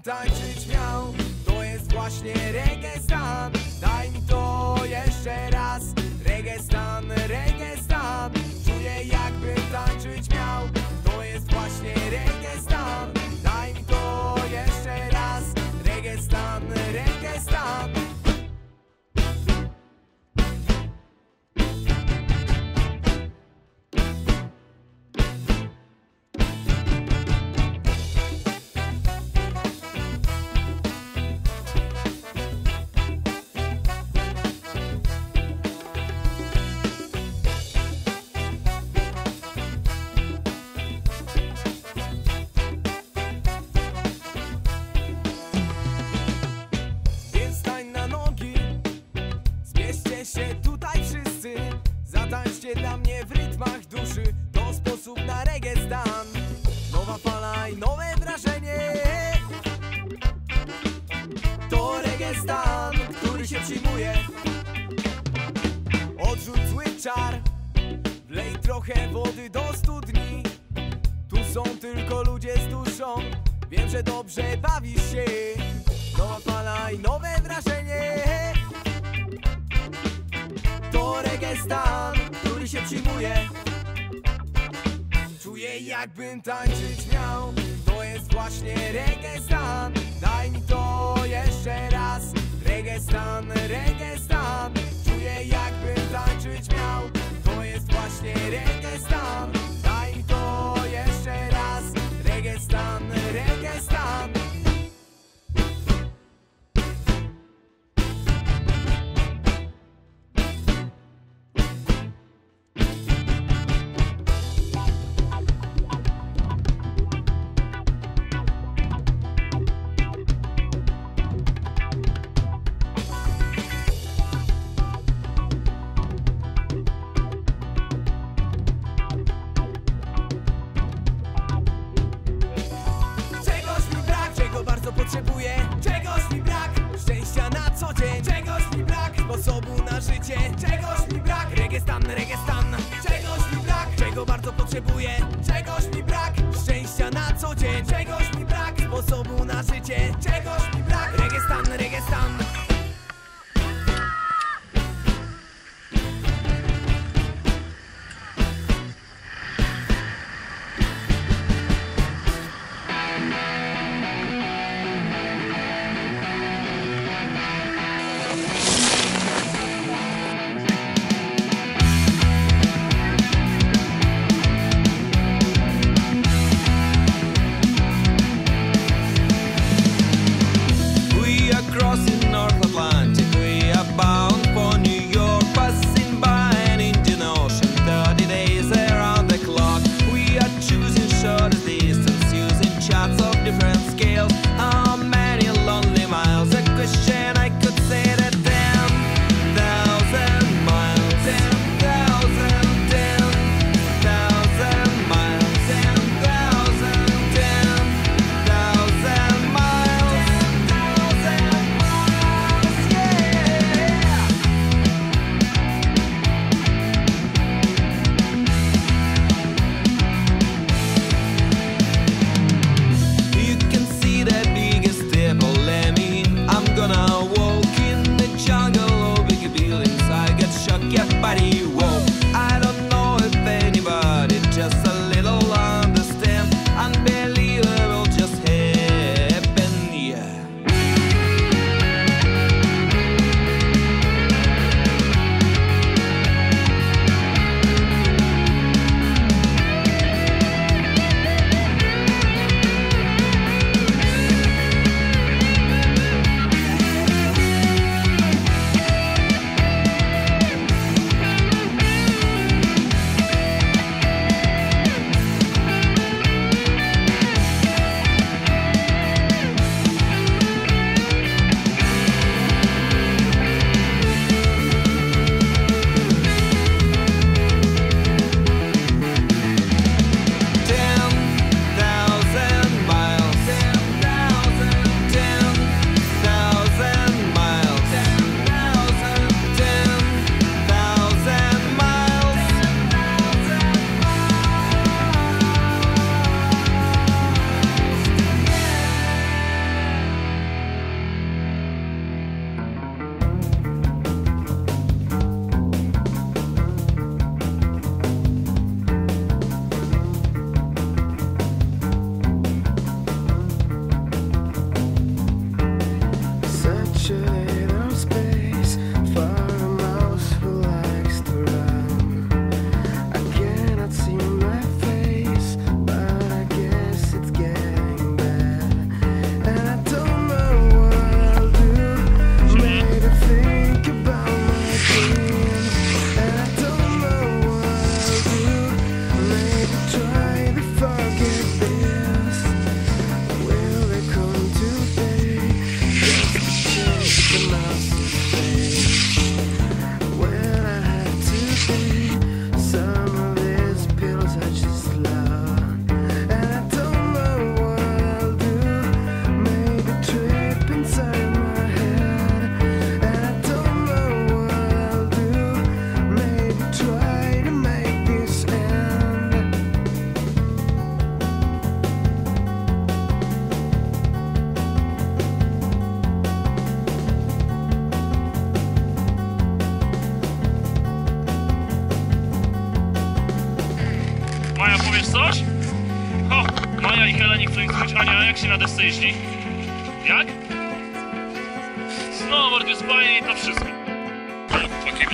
time. który się przyjmuje. Odrzuć zły czar Wlej trochę wody do studni. Tu są tylko ludzie z duszą. Wiem, że dobrze bawisz się. Nowa fala i nowe wrażenie. To regestan, który się przyjmuje. Czuję jakbym tańczyć miał. To jest właśnie regestan. potrzebuję. Czegoś mi brak, szczęścia na co dzień. Czegoś mi brak, sposobu na życie. Czegoś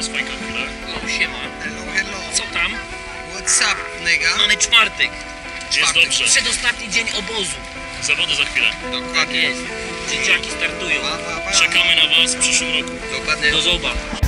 to Spike Killer. No siema. Hello, hello. Co tam? What's up, nigga? Mamy czwartek. Jest Czwartek. dobrze. Przedostatni dzień obozu. Zawody za chwilę. Dokładnie. Dzieciaki startują. Czekamy na Was w przyszłym roku. Dokładnie. Do zoba.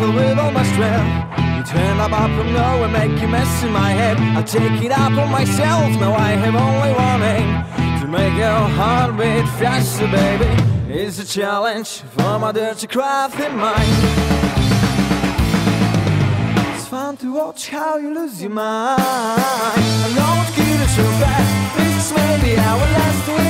with all my strength. You turn up out from nowhere, make a mess in my head. I take it up on myself, now I have only one aim to make your heart beat faster, baby. It's a challenge for my dirty craft in mind. It's fun to watch how you lose your mind. I know it's getting so bad. This may be our last week.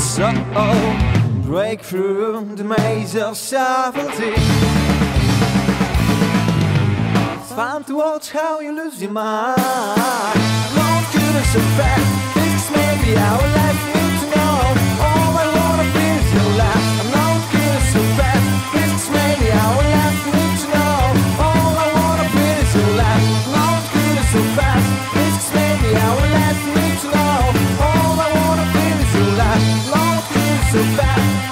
soul. Break through the maze of subtlety. It's time to watch how you lose your mind. Won't goodness and fact, this may be our life. so fast.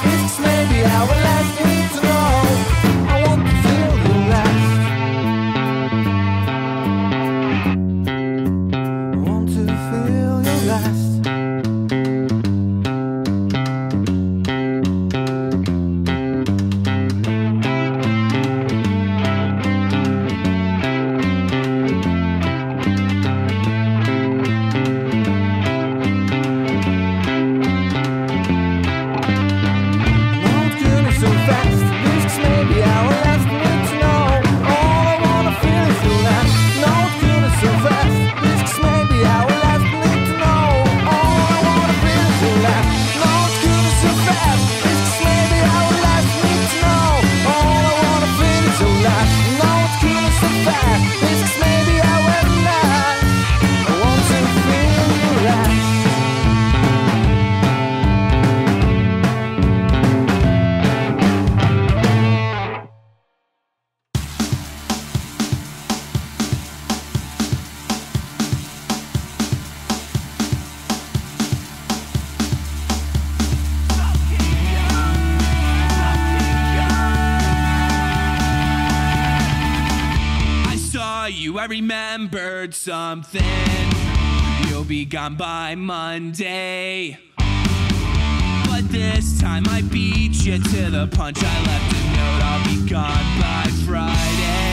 Remembered something. You'll be gone by Monday. But this time I beat you to the punch. I left a note, I'll be gone by Friday.